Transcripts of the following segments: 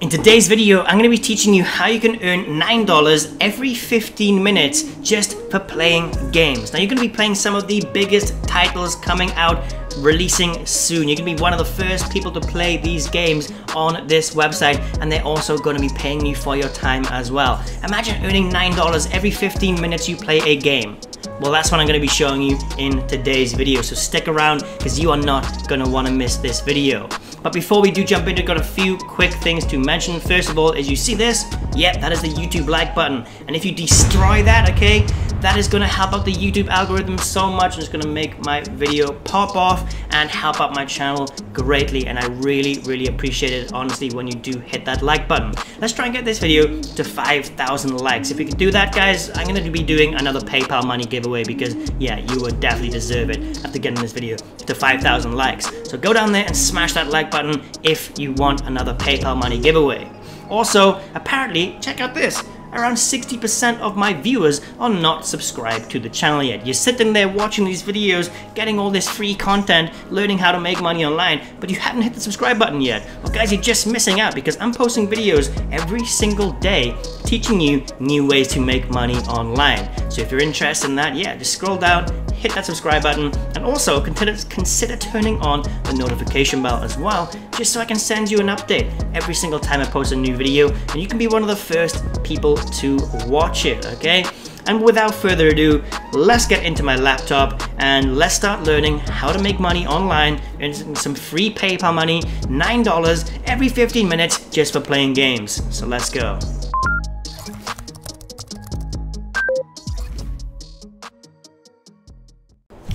In today's video, I'm going to be teaching you how you can earn $9 every 15 minutes just for playing games. Now you're going to be playing some of the biggest titles coming out releasing soon. You're going to be one of the first people to play these games on this website and they're also going to be paying you for your time as well. Imagine earning $9 every 15 minutes you play a game. Well, that's what I'm going to be showing you in today's video, so stick around because you are not going to want to miss this video. But before we do jump into, got a few quick things to mention. First of all, as you see this, yep, that is the YouTube like button. And if you destroy that, okay, that is to help out the YouTube algorithm so much and it's to make my video pop off and help out my channel greatly and I really really appreciate it honestly when you do hit that like button. Let's try and get this video to 5,000 likes. If we can do that guys, I'm to be doing another PayPal money giveaway because yeah, you would definitely deserve it after getting this video to 5,000 likes. So go down there and smash that like button if you want another PayPal money giveaway. Also, apparently, check out this around 60% of my viewers are not subscribed to the channel yet. You're sitting there watching these videos, getting all this free content, learning how to make money online, but you haven't hit the subscribe button yet. Well guys, you're just missing out because I'm posting videos every single day teaching you new ways to make money online. So if you're interested in that, yeah, just scroll down, hit that subscribe button, and also consider, consider turning on the notification bell as well, just so I can send you an update every single time I post a new video, and you can be one of the first people to watch it, okay? And without further ado, let's get into my laptop and let's start learning how to make money online and some free PayPal money, $9 every 15 minutes just for playing games. So let's go.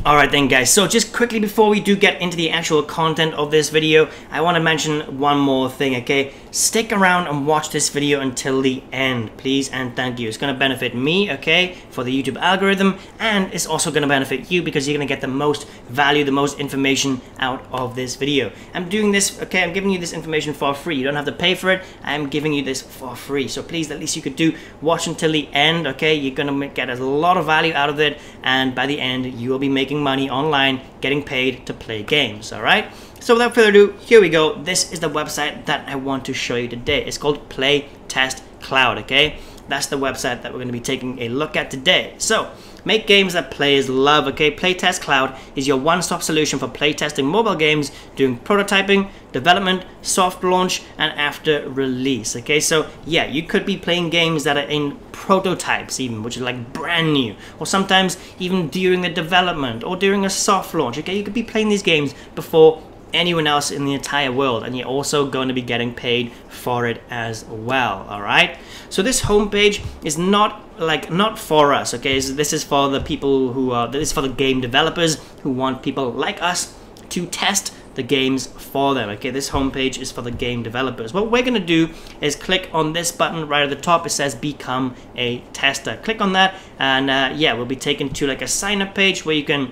Alright then guys, so just quickly before we do get into the actual content of this video, I want to mention one more thing, okay? Stick around and watch this video until the end, please and thank you. It's going to benefit me, okay, for the YouTube algorithm, and it's also going to benefit you because you're going to get the most value, the most information out of this video. I'm doing this, okay, I'm giving you this information for free. You don't have to pay for it, I'm giving you this for free. So please, at least you could do watch until the end, okay? You're going to get a lot of value out of it, and by the end, you will be making making money online, getting paid to play games, alright? So without further ado, here we go. This is the website that I want to show you today. It's called Play Test Cloud, okay? That's the website that we're going to be taking a look at today. So, make games that players love, okay? Playtest Cloud is your one-stop solution for playtesting mobile games, doing prototyping, development, soft launch, and after release, okay? So, yeah, you could be playing games that are in prototypes even, which is like brand new, or sometimes even during the development, or during a soft launch, okay? You could be playing these games before anyone else in the entire world and you're also going to be getting paid for it as well all right so this homepage is not like not for us okay? So this is for the people who are this is for the game developers who want people like us to test the games for them okay? This homepage is for the game developers. What we're going to do is click on this button right at the top. It says become a tester. Click on that and uh, yeah we'll be taken to like a sign up page where you can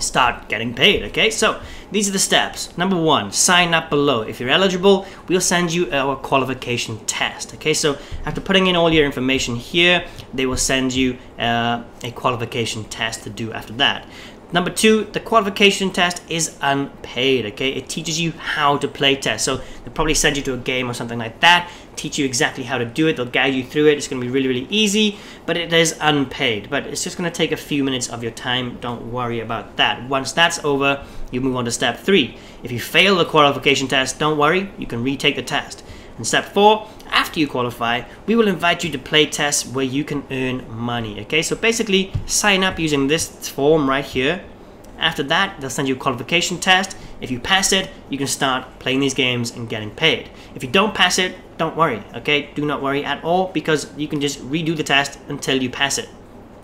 start getting paid okay? So these are the steps. Number one sign up below. If you're eligible we'll send you our qualification test okay? So after putting in all your information here they will send you uh, a qualification test to do after that Number two, the qualification test is unpaid, okay? It teaches you how to play test. So they'll probably send you to a game or something like that, teach you exactly how to do it, they'll guide you through it. It's gonna be really, really easy, but it is unpaid. But it's just gonna take a few minutes of your time. Don't worry about that. Once that's over, you move on to step three. If you fail the qualification test, don't worry, you can retake the test. And step four, after you qualify, we will invite you to play tests where you can earn money. Okay, so basically sign up using this form right here. After that, they'll send you a qualification test. If you pass it, you can start playing these games and getting paid. If you don't pass it, don't worry, okay? Do not worry at all because you can just redo the test until you pass it.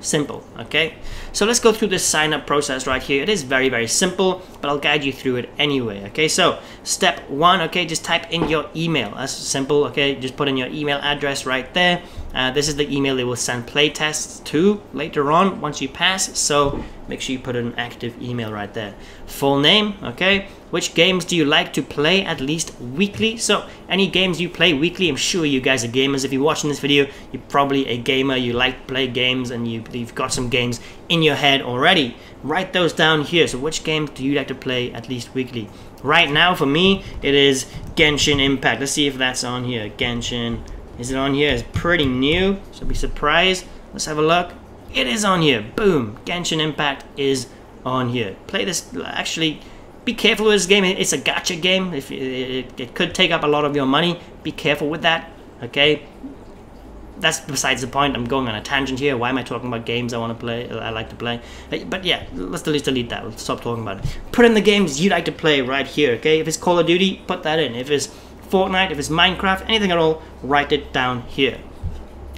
Simple, okay? So let's go through this sign up process right here. It is very, very simple, but I'll guide you through it anyway, okay? So step one, okay, just type in your email. That's simple, okay? Just put in your email address right there. Uh, this is the email they will send playtests to later on once you pass. So make sure you put an active email right there. Full name, okay? Which games do you like to play at least weekly? So any games you play weekly, I'm sure you guys are gamers. If you're watching this video, you're probably a gamer. You like to play games and you, you've got some games in your head already. Write those down here. So which games do you like to play at least weekly? Right now for me, it is Genshin Impact. Let's see if that's on here. Genshin, is it on here? It's pretty new, so be surprised. Let's have a look. It is on here. Boom. Genshin Impact is on here. Play this, actually, be careful with this game. It's a gacha game. If it, it, could take up a lot of your money, be careful with that. Okay, that's besides the point. I'm going on a tangent here. Why am I talking about games I want to play? I like to play. But yeah, let's delete, delete that. Let's stop talking about it. Put in the games you like to play right here. Okay, if it's Call of Duty, put that in. If it's Fortnite, if it's Minecraft, anything at all, write it down here.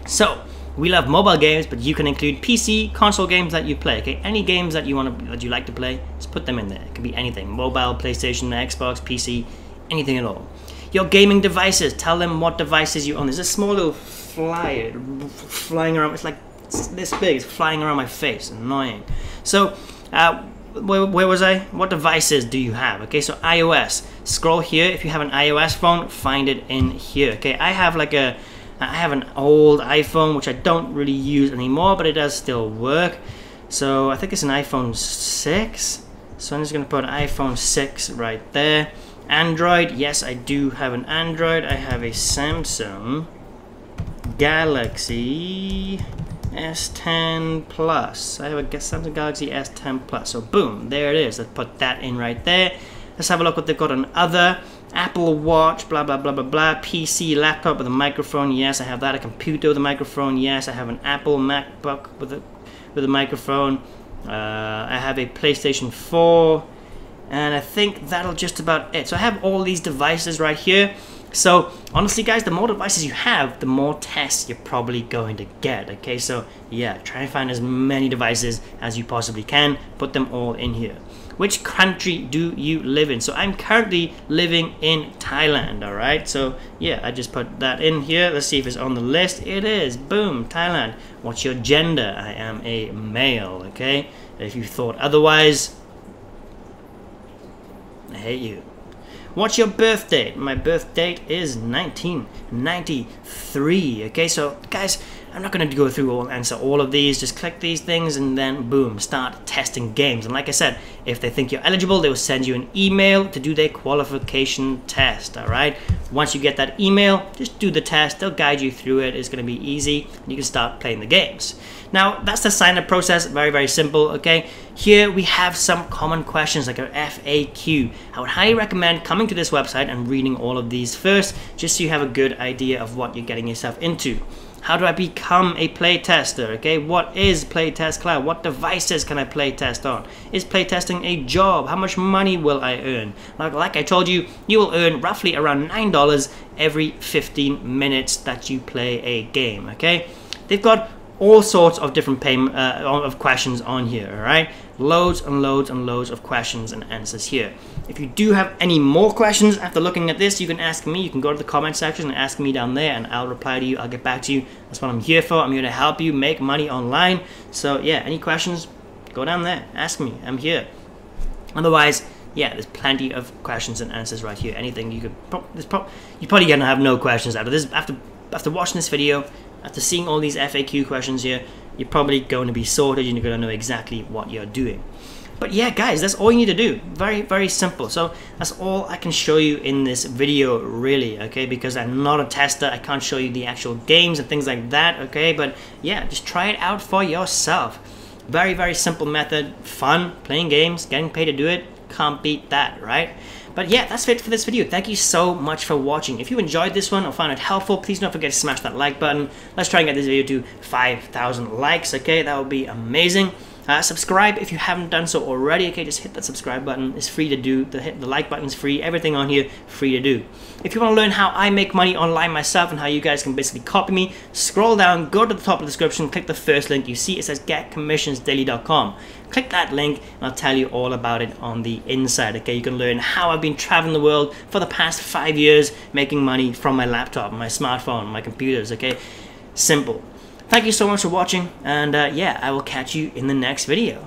So we love mobile games, but you can include PC, console games that you play. Okay, any games that you want to that you like to play, just put them in there. It could be anything: mobile, PlayStation, Xbox, PC, anything at all. Your gaming devices. Tell them what devices you own. There's a small little flyer flying around. It's like this big. It's flying around my face. Annoying. So. Uh, where, where, was I? What devices do you have? Okay, so iOS. Scroll here. If you have an iOS phone, find it in here. Okay, I have like a I have an old iPhone which I don't really use anymore, but it does still work. So I think it's an iPhone 6. So I'm just going to put iPhone 6 right there. Android, yes, I do have an Android. I have a Samsung Galaxy S10 Plus. I have a Samsung Galaxy S10 Plus. So boom, there it is. Let's put that in right there. Let's have a look what they've got on other. Apple Watch, blah, blah, blah, blah, blah. PC, laptop with a microphone, yes, I have that. A computer with a microphone, yes. I have an Apple MacBook with a, with a microphone. Uh, I have a PlayStation 4. And I think that'll just about it. So I have all these devices right here. So honestly guys, the more devices you have, the more tests you're probably going to get, okay? So yeah, try and find as many devices as you possibly can, put them all in here. Which country do you live in? So I'm currently living in Thailand, all right? So yeah, I just put that in here. Let's see if it's on the list. It is, boom, Thailand. What's your gender? I am a male, okay? If you thought otherwise, I hate you. What's your birth date? My birth date is 1993. Okay, so guys, I'm not going to go through all answer all of these. Just click these things and then boom, start testing games. And like I said, if they think you're eligible, they will send you an email to do their qualification test. All right. Once you get that email, just do the test. They'll guide you through it. It's going to be easy, you can start playing the games. Now that's the sign up process. Very very simple. Okay. Here we have some common questions like a FAQ. I would highly recommend coming to this website and reading all of these first, just so you have a good idea of what you're getting yourself into. How do I become a playtester? Okay, what is Playtest Cloud? What devices can I playtest on? Is playtesting a job? How much money will I earn? Like, like I told you, you will earn roughly around $9 every 15 minutes that you play a game, okay? They've got all sorts of different payment uh, of questions on here, all right? Loads and loads and loads of questions and answers here. If you do have any more questions after looking at this, you can ask me. You can go to the comment section and ask me down there, and I'll reply to you. I'll get back to you. That's what I'm here for. I'm here to help you make money online. So yeah, any questions, go down there. Ask me. I'm here. Otherwise, yeah, there's plenty of questions and answers right here. Anything you could, there's pro you're probably gonna have no questions after this. After after watching this video, after seeing all these FAQ questions here, you're probably going to be sorted. And you're going to know exactly what you're doing. But yeah, guys, that's all you need to do. Very, very simple. So that's all I can show you in this video, really, okay? Because I'm not a tester. I can't show you the actual games and things like that, okay? But yeah, just try it out for yourself. Very, very simple method. Fun, playing games, getting paid to do it. Can't beat that, right? But yeah, that's it for this video. Thank you so much for watching. If you enjoyed this one or found it helpful, please don't forget to smash that like button. Let's try and get this video to 5,000 likes, okay? That would be amazing. Uh, subscribe if you haven't done so already. Okay, just hit that subscribe button. It's free to do. The hit the like button is free. Everything on here free to do. If you want to learn how I make money online myself and how you guys can basically copy me, scroll down, go to the top of the description, click the first link you see. It says getcommissionsdaily.com. Click that link and I'll tell you all about it on the inside. Okay, you can learn how I've been traveling the world for the past five years, making money from my laptop, my smartphone, my computers. Okay, simple. Thank you so much for watching, and uh, yeah, I will catch you in the next video.